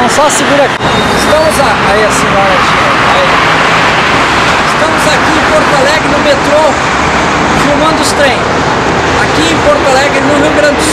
não só segura aqui. Estamos a... aí a senhora aí. Estamos aqui em Porto Alegre no metrô, filmando os trem Aqui em Porto Alegre no Rio Grande do Sul.